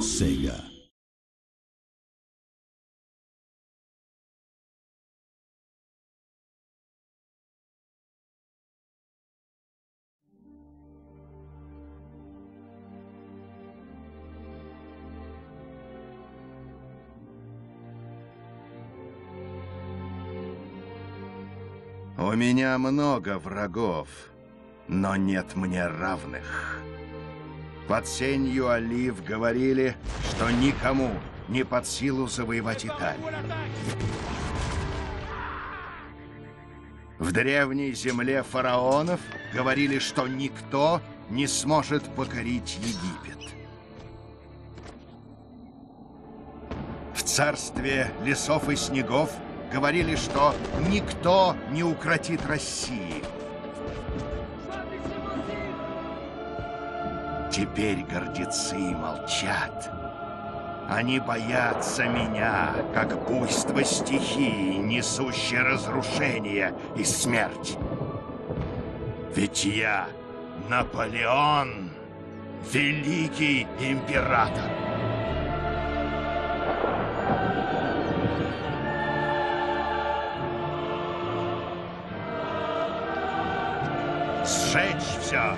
Sega. У меня много врагов, но нет мне равных. Под сенью олив говорили, что никому не под силу завоевать Италию. В древней земле фараонов говорили, что никто не сможет покорить Египет. В царстве лесов и снегов говорили, что никто не укротит России. Теперь гордецы молчат. Они боятся меня, как буйство стихии, несущее разрушение и смерть. Ведь я Наполеон, великий император. Сжечь все,